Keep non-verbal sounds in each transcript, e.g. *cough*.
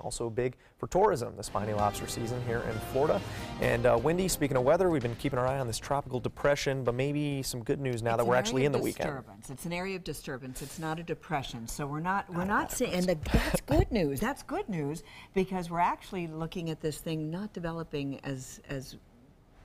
Also big for tourism, the spiny lobster season here in Florida. And uh, Wendy, speaking of weather, we've been keeping our eye on this tropical depression, but maybe some good news now It's that we're actually in the weekend. It's an area of disturbance. It's not a depression. So we're not we're not seeing and the, that's good news. That's good news because we're actually looking at this thing not developing as as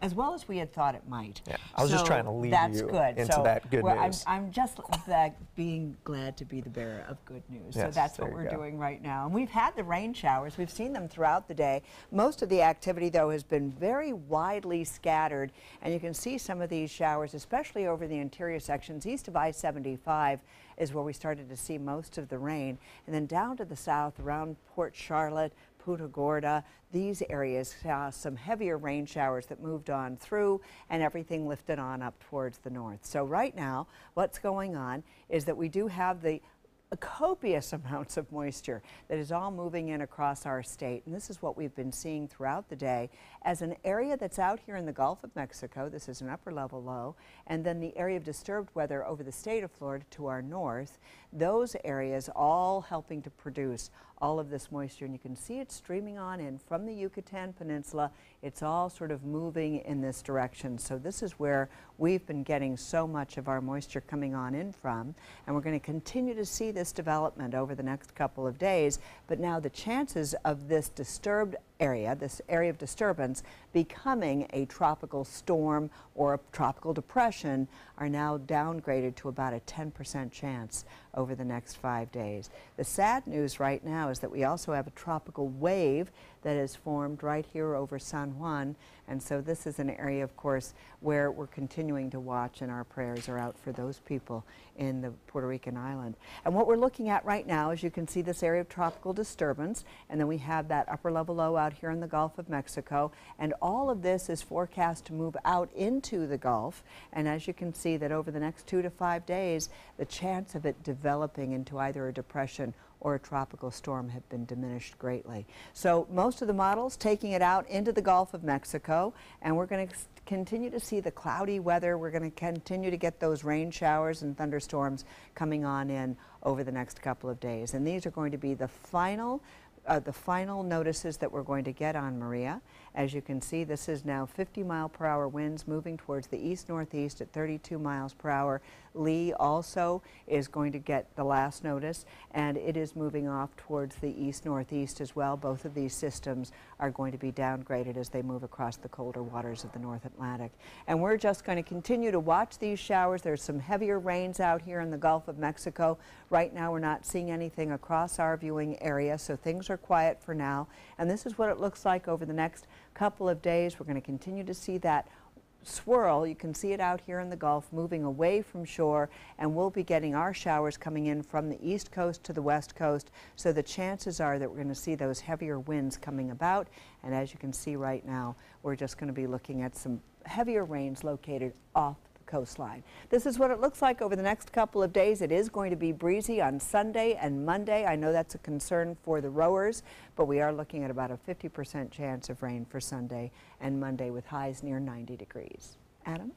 as well as we had thought it might. Yeah, I was just trying to lead that's you good. into so that good we're- I'm. I'm just that being glad to be the bearer of good news. so that's what we're go. doing right now. And we've had the rain showers. We've seen them throughout the day. Most of the activity, though, has been very widely scattered. And you can see some of these showers, especially over the interior sections. East of I-75 is where we started to see most of the rain. And then down to the south around Port Charlotte, Punta Gorda, these areas saw some heavier rain showers that moved on through and everything lifted on up towards the north. So right now, what's going on is that we do have the copious *laughs* amounts of moisture that is all moving in across our state. And this is what we've been seeing throughout the day as an area that's out here in the Gulf of Mexico. This is an upper level low. And then the area of disturbed weather over the state of Florida to our north. Those areas all helping to produce all of this moisture. And you can see it streaming on in from the Yucatan Peninsula. It's all sort of moving in this direction. So this is where we've been getting so much of our moisture coming on in from. And we're going to continue to see this development over the next couple of days. But now the chances of this disturbed area, this area of disturbance, becoming a tropical storm or a tropical depression are now downgraded to about a 10% chance over the next five days. The sad news right now is that we also have a tropical wave that is formed right here over San Juan. And so this is an area, of course, where we're continuing to watch and our prayers are out for those people in the Puerto Rican island. And what we're looking at right now is you can see this area of tropical disturbance and then we have that upper level low out here in the Gulf of Mexico and all of this is forecast to move out into the Gulf and as you can see that over the next two to five days the chance of it developing into either a depression or a tropical storm have been diminished greatly. So most of the models taking it out into the Gulf of Mexico and we're going to continue to see the cloudy weather. We're going to continue to get those rain showers and thunderstorms coming on in over the next couple of days. And these are going to be the final uh, the final notices that we're going to get on Maria. As you can see, this is now 50 mile per hour winds moving towards the east northeast at 32 miles per hour. Lee also is going to get the last notice, and it is moving off towards the east northeast as well. Both of these systems are going to be downgraded as they move across the colder waters of the North Atlantic. And we're just going to continue to watch these showers. There's some heavier rains out here in the Gulf of Mexico. Right now, we're not seeing anything across our viewing area, so things are quiet for now. And this is what it looks like over the next couple of days. We're going to continue to see that swirl. You can see it out here in the Gulf moving away from shore and we'll be getting our showers coming in from the east coast to the west coast. So the chances are that we're going to see those heavier winds coming about. And as you can see right now, we're just going to be looking at some heavier rains located off coastline. This is what it looks like over the next couple of days. It is going to be breezy on Sunday and Monday. I know that's a concern for the rowers, but we are looking at about a 50% chance of rain for Sunday and Monday with highs near 90 degrees. Adam?